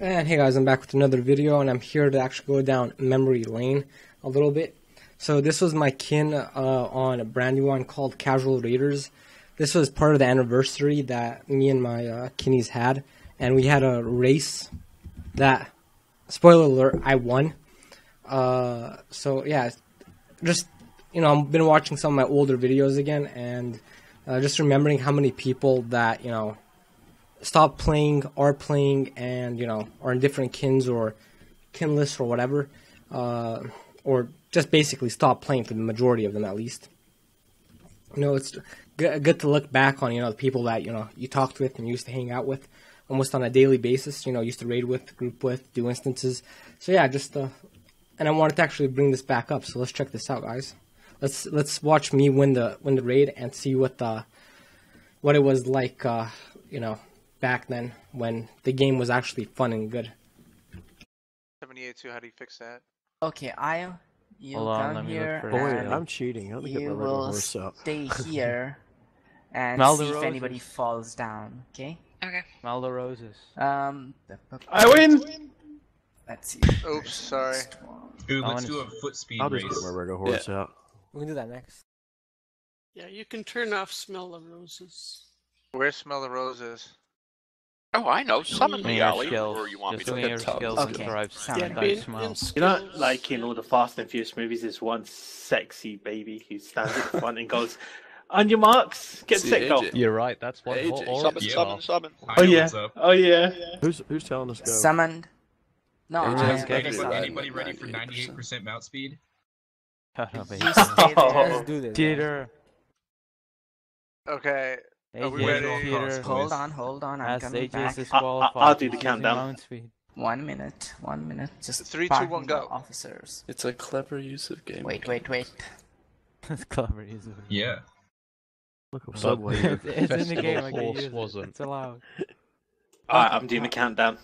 And hey guys, I'm back with another video and I'm here to actually go down memory lane a little bit. So this was my kin uh, on a brand new one called Casual Raiders. This was part of the anniversary that me and my uh, kinnies had. And we had a race that, spoiler alert, I won. Uh, so yeah, just, you know, I've been watching some of my older videos again and uh, just remembering how many people that, you know, stop playing, are playing, and you know are in different kins or kinless or whatever, uh, or just basically stop playing for the majority of them at least. You know, it's good, to look back on you know the people that you know you talked with and used to hang out with almost on a daily basis. You know, used to raid with, group with, do instances. So yeah, just uh, and I wanted to actually bring this back up. So let's check this out, guys. Let's let's watch me win the win the raid and see what the what it was like. Uh, you know, back then when the game was actually fun and good. 78 how do you fix that? Okay, I you Hold on, let come me look here for it. Boy, I'm cheating. I don't think I've you ever a will horse up. stay here and Smell see if anybody falls down. Okay. Okay. Smell the roses. Um. I win! Let's see. Oops, sorry. First one. Ooh, let's do a foot speed I'll race. just get my regular horse out. We can do that next. Yeah, you can turn off smell the roses. Where's Smell the Roses? Oh, I know. Summon me, your Ali. skills. Or you want Just me swing to your hit top? skills Okay, to drive sound Yeah, That that in, smell. in You know, skills. like in all the Fast and Furious movies, there's one sexy baby who stands at the front and goes, "On your marks, get See, set, go." You're right. That's what AJ, all, all summon, Yeah. summon, summon. Oh yeah, what's up? oh yeah. Who's who's telling us go? Summoned. No, AJ, I'm get the Anybody, it. summoned. anybody ready for 98%. 98% mount speed? Shut up, You AJ. stay. Let's do this. Cheater. Okay, Are we AJ ready? is cheater. Hold on, hold on. I'm As coming AJ back. is disqualified. I'll do the countdown. One minute. One minute. Just Three, two, pardon one, the go. Officers. It's a clever use of game. Wait, wait, wait. That's clever, use of it? Yeah. Look up But Subway. it's, it's in the game. I can horse use it. wasn't. It's allowed. Alright, I'm doing the countdown.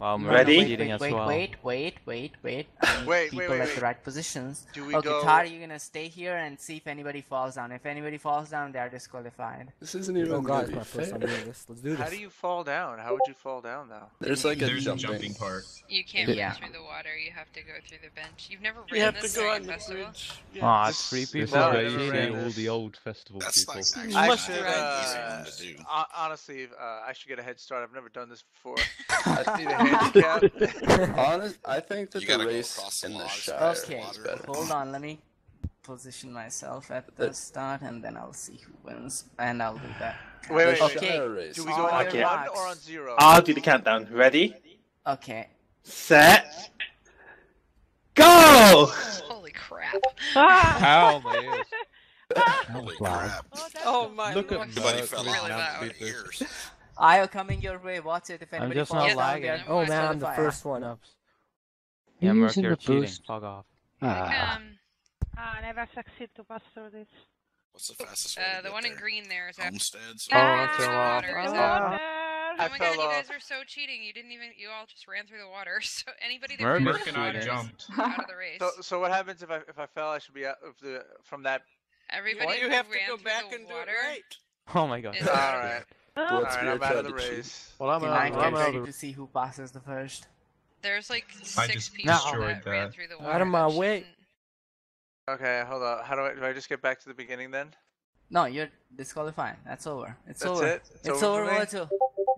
Wow, I'm Ready? Wait, cheating wait, as wait, well. wait, wait, wait, wait. I Wait, wait, people wait, at the right positions. do we Okay, go? Tar, you're gonna stay here and see if anybody falls down. If anybody falls down, they are disqualified. This isn't even Oh god, gonna it's be my first time doing this. Let's do this. How do you fall down? How would you fall down though? There's like a There's jumping. jumping part. You can't Yeah. run through the water. You have to go through the bench. You've never You ran have this to go on a the festival. bridge. Ah, Yeah. it's three This people. is where you see all the old festival That's people. like You I should, uh, to do. hon- honestly, uh, I should get a head start. I've never done this before. I just need a handicap. Honest, I think that You the race across the in the lodge. Shire Okay, is better. hold on. Let me position myself at the Uh, start, and then I'll see who wins, and I'll do that. Wait, wait, The wait. Okay. Race. Do we go On on Okay. one or on zero? I'll do the countdown. Ready, Okay. set, go! Holy crap. Ow, my ears. Holy crap. Oh my Look at lord. Fell with really off mount loud. Speed I'll coming your way. Watch it. If anybody just falls not down, lagging. they're Oh man, I'm the disqualified. first one up. Yeah, Mirk, Using you're the cheating. boost. Fuck off. Ah. Um, I never succeed to pass through this. What's the fastest way uh, the get one in green there is actually. Homesteads. Oh, I Ah, fell the off. water. Is that- I Oh my god, fell you off. guys are so cheating. You didn't even. You all just ran through the water. So anybody that Mirk ran is Mirk through and the I water is jumped. out of the race. So, so what happens if I if I fell? I should be out of the from that. Everybody Well, you who have to ran go through back the and do water it right. Oh my god. is All out of right, Well, all it's right. weird I'm out of the trying to race. Well, I'm Can out. I well, I'm get out ready of to see who passes the first? There's like I six just people destroyed that ran uh, through the Out of my way. Okay, hold on. How do I do? I just get back to the beginning then? No, you're disqualified. That's over. It's That's over. it? It's It's, over over, for.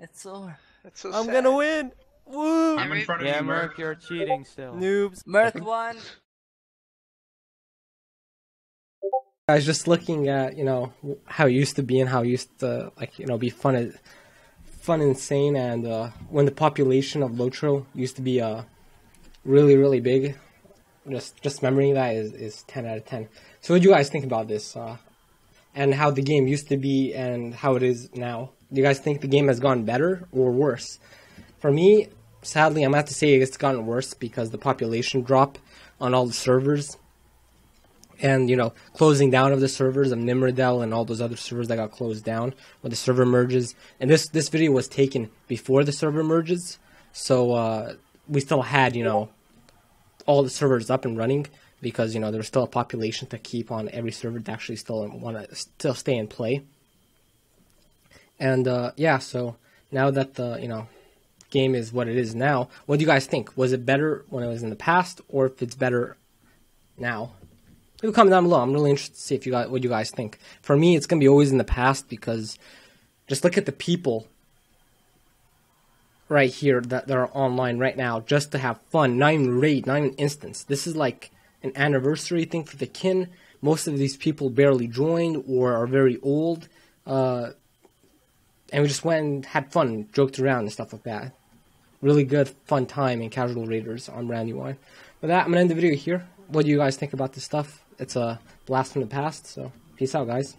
It's over. That's so I'm sad. gonna win. Woo! I'm in front of Yeah, you, Mirk, Mirk. you're cheating still. Noobs. Mirk won. Guys, just looking at you know how it used to be and how it used to like you know be fun, and- fun, insane, and uh, when the population of Lotro used to be uh really really big. Just just remembering that is, is ten out of ten. So what do you guys think about this? Uh, and how the game used to be and how it is now? Do you guys think the game has gone better or worse? For me, sadly, I'm gonna have to say it's gotten worse because the population drop on all the servers and you know closing down of the servers of Nimrodel and all those other servers that got closed down when the server merges. And this this video was taken before the server merges, so uh, we still had you know all the servers up and running because you know there's still a population to keep on every server to actually still want to still stay and play. And uh, yeah, so now that the you know game is what it is now. What do you guys think? Was it better when it was in the past, or if it's better now? Leave a comment down below. I'm really interested to see if you guys what you guys think. For me, it's gonna be always in the past because just look at the people right here that, that are online right now just to have fun. Not even raid, not even instance. This is like an anniversary thing for the kin. Most of these people barely joined or are very old. Uh, and we just went and had fun, joked around and stuff like that. Really good, fun time in Casual Raiders on Brandywine. With that, I'm gonna end the video here. What do you guys think about this stuff? It's a blast from the past, so peace out, guys.